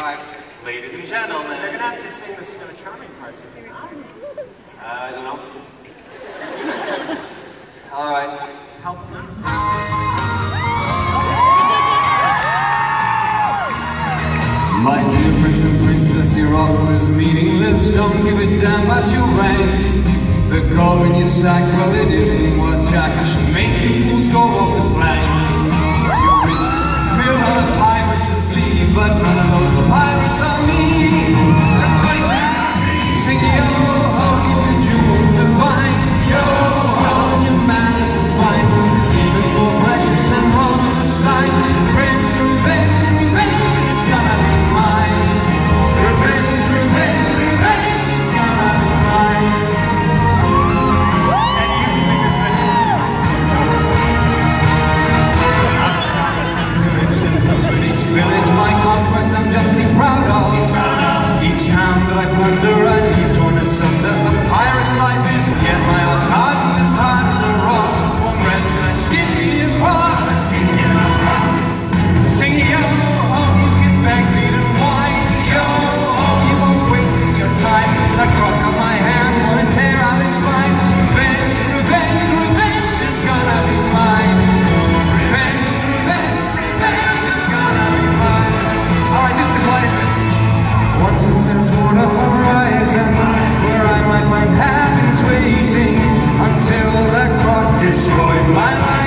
Alright, ladies and gentlemen. They're gonna have to sing the Snow Charming parts. Uh, I don't know. Alright. Help them. My dear prince and princess, your offer is meaningless. Don't give a damn about your rank. The gold in your sack, well, it isn't worth jack. I should make you fools go My mind.